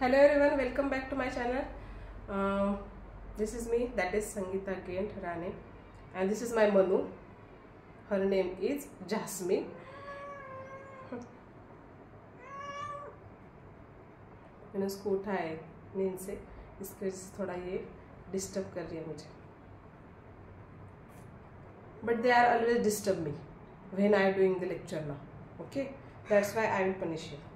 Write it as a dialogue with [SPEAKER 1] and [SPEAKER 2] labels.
[SPEAKER 1] Hello everyone, welcome back to my channel. Uh, this is me, that is Sangeeta Gent Rane, and this is my Manu. Her name is Jasmine. मैंने उसको उठाया नींद से इसके वजह से थोड़ा ये डिस्टर्ब कर रही है मुझे but they are always disturb me when I am doing the lecture now. Okay, that's why I will punish you.